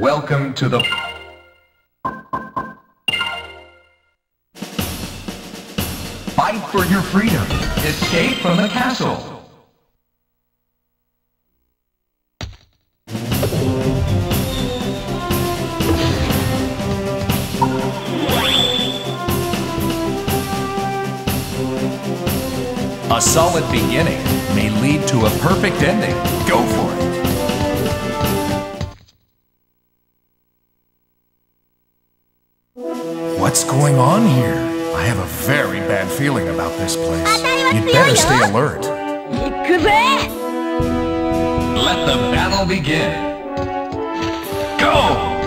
Welcome to the... Fight for your freedom. Escape from the castle. A solid beginning may lead to a perfect ending. Go for it. What's going on here? I have a very bad feeling about this place. You'd better stay alert. Let the battle begin. Go!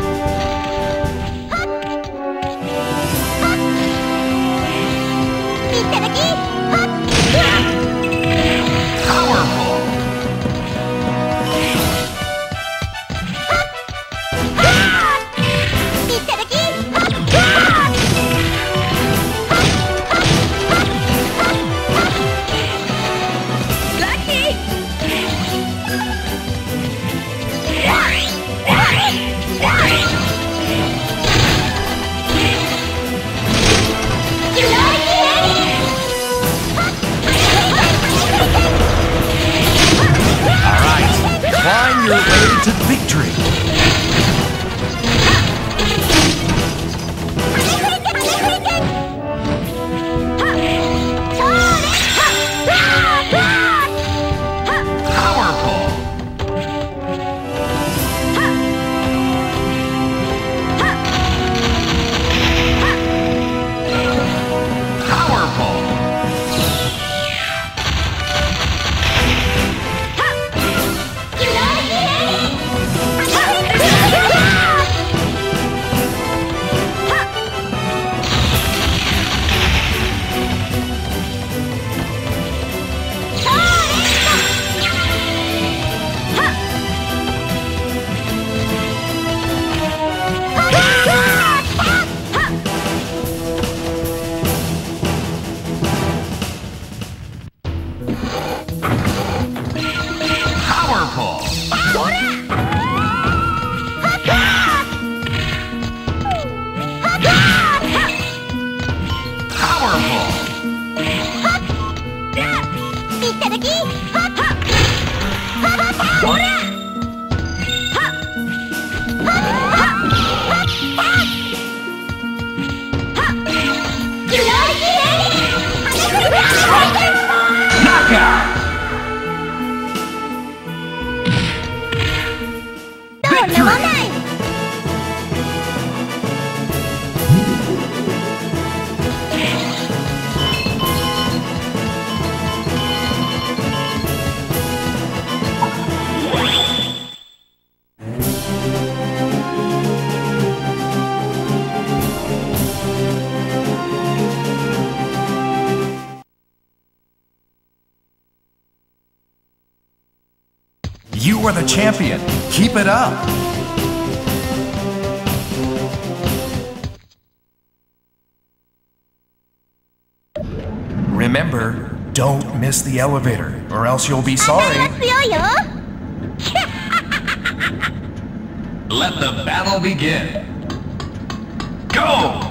champion. Keep it up. Remember, don't miss the elevator, or else you'll be sorry. Let the battle begin. Go!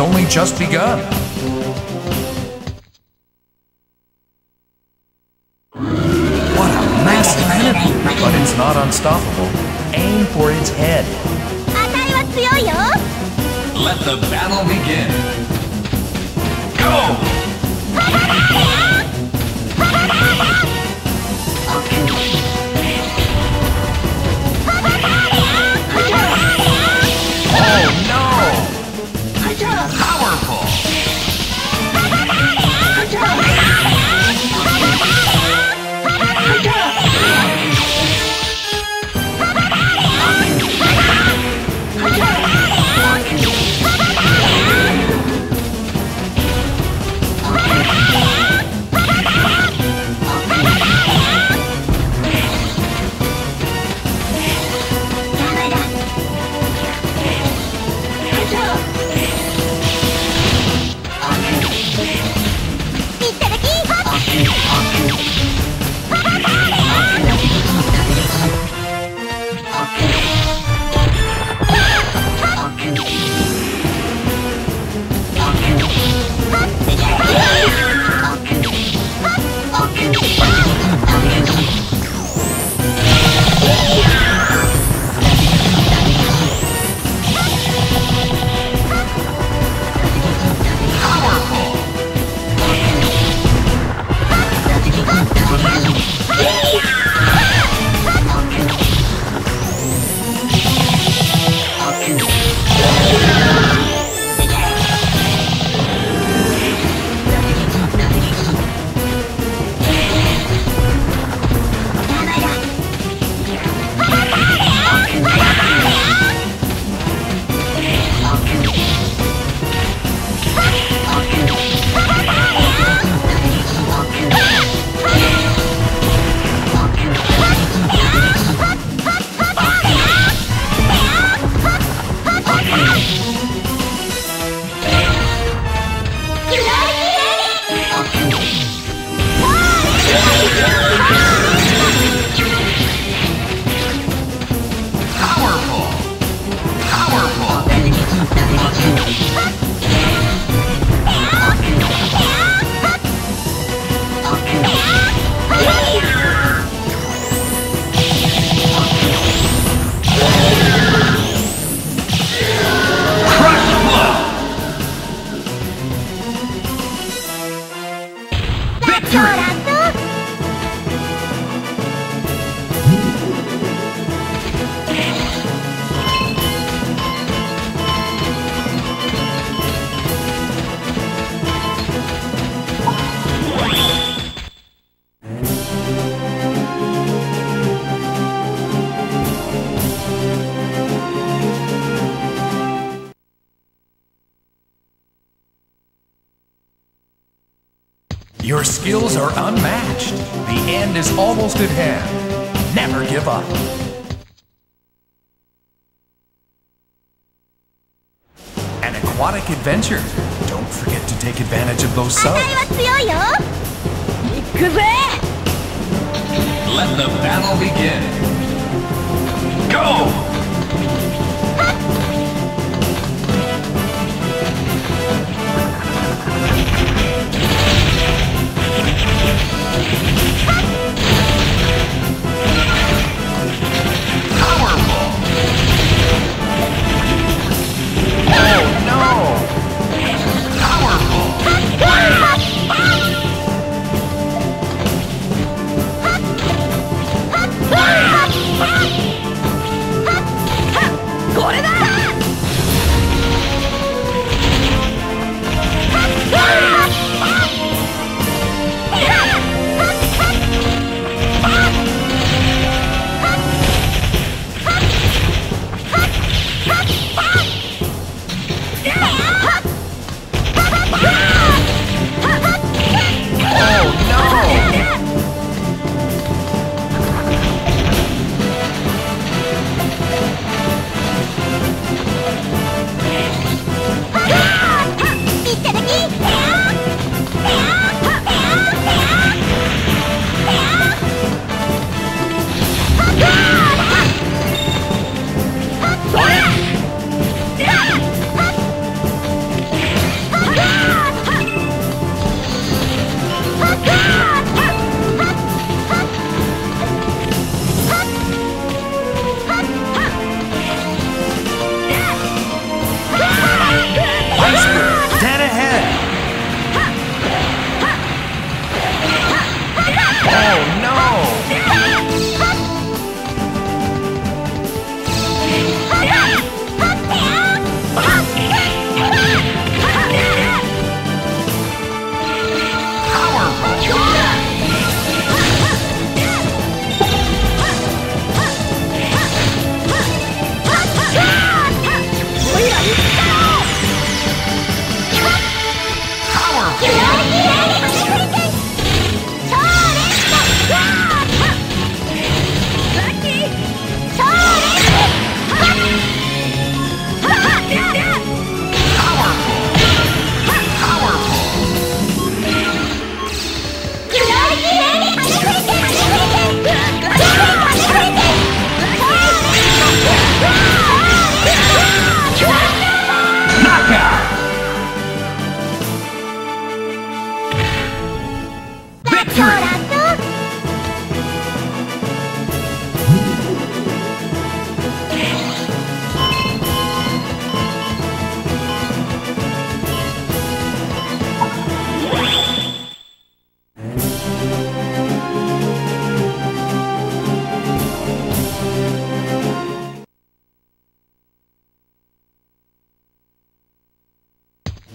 only just begun. end is almost at hand. Never give up. An aquatic adventure. Don't forget to take advantage of those suns. Let the battle begin. Go! Powerful!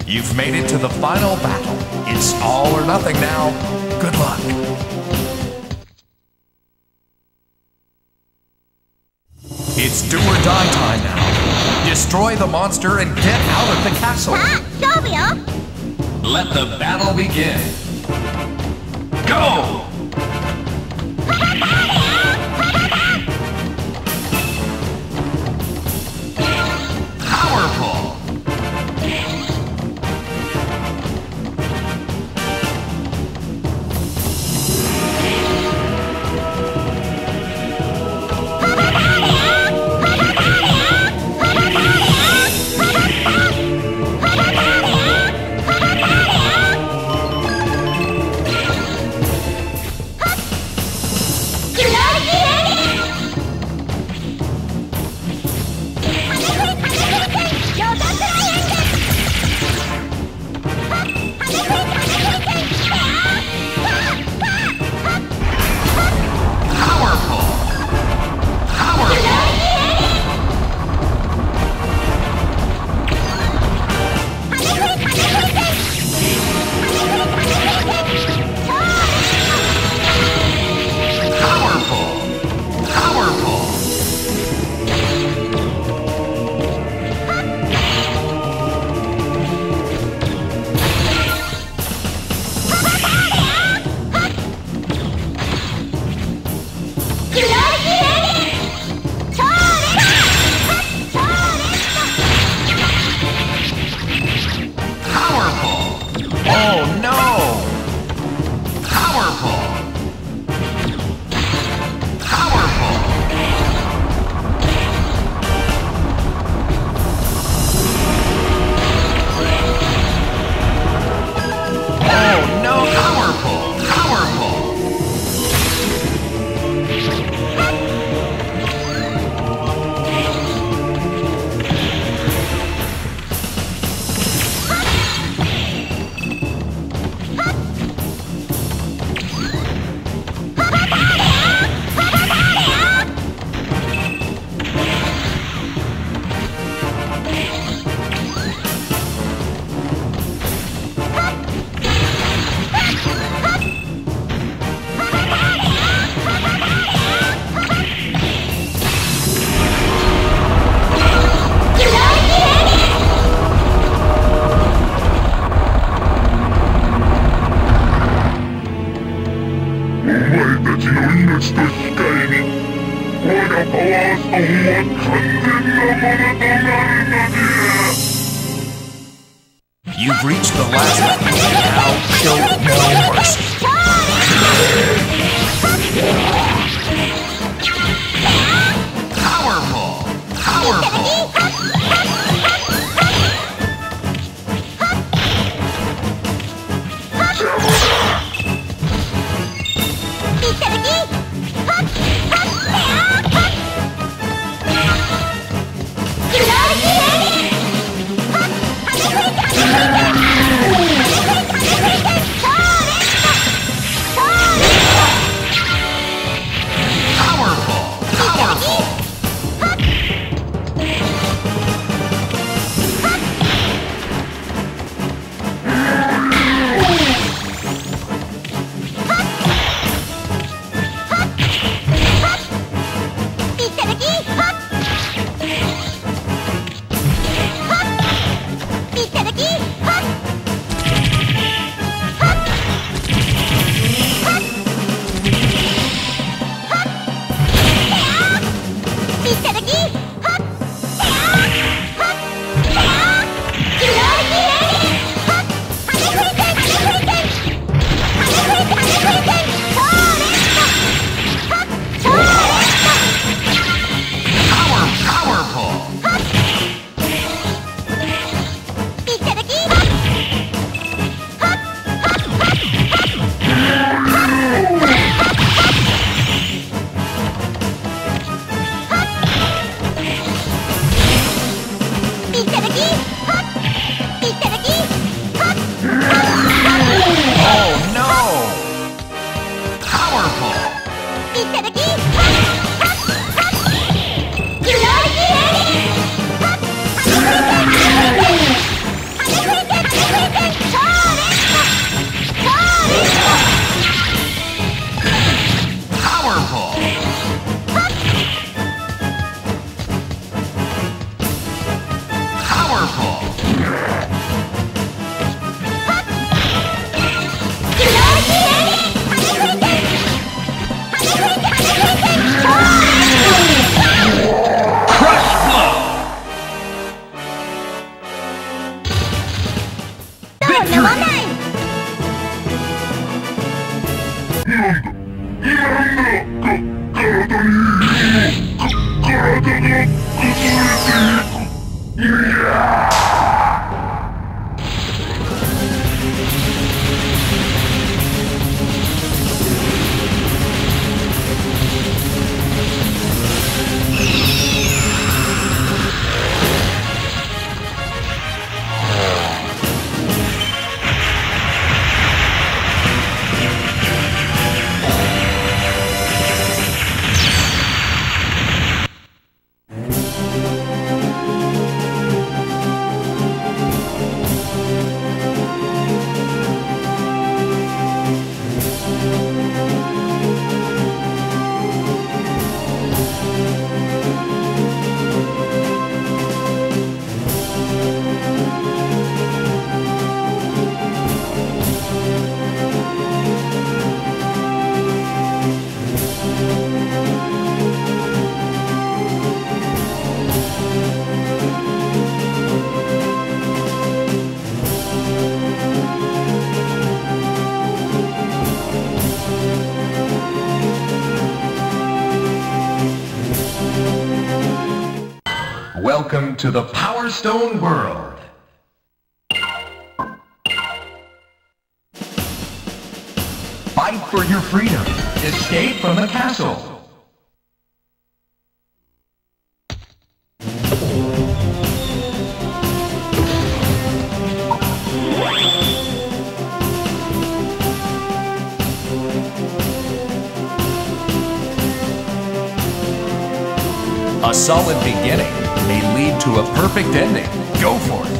You've made it to the final battle. It's all or nothing now. Good luck. It's do or die time now. Destroy the monster and get out of the castle. Let the battle begin. Go! Powerful! いただき to the Power Stone world. Fight for your freedom. Escape from the castle. A solid beginning may lead to a perfect ending. Go for it!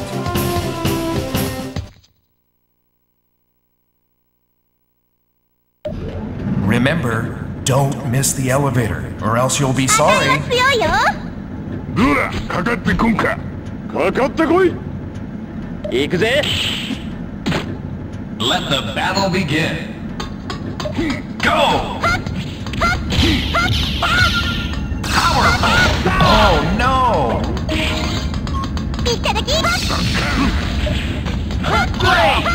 Remember, don't miss the elevator, or else you'll be sorry. Lura, kakatte kunka. Kakatte koi. Let the battle begin. Go! Oh no! Great!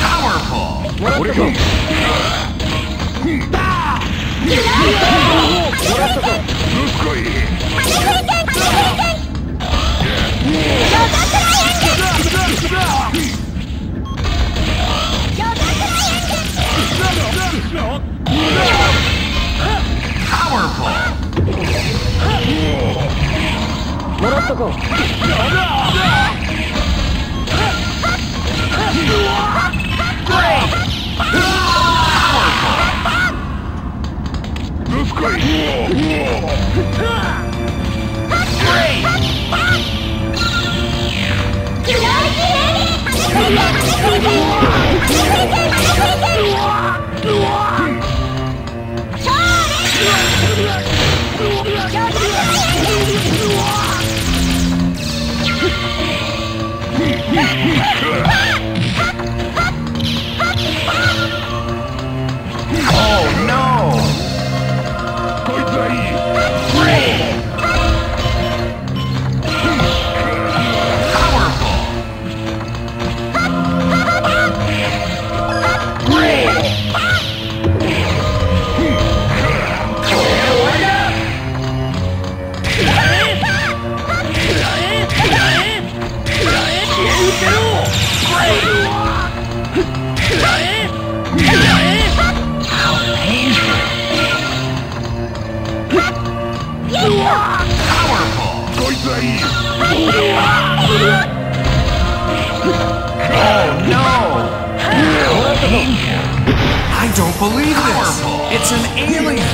Powerful! Yeah. もらっとこう。Believe this! It's an alien!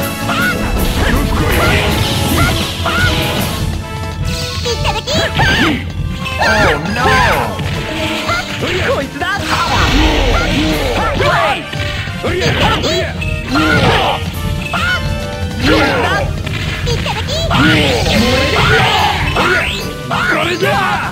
こいつだこれじゃあ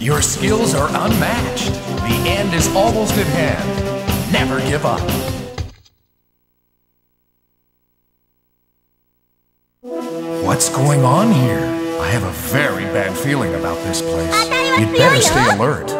Your skills are unmatched. The end is almost at hand. Never give up. What's going on here? I have a very bad feeling about this place. You'd better stay alert.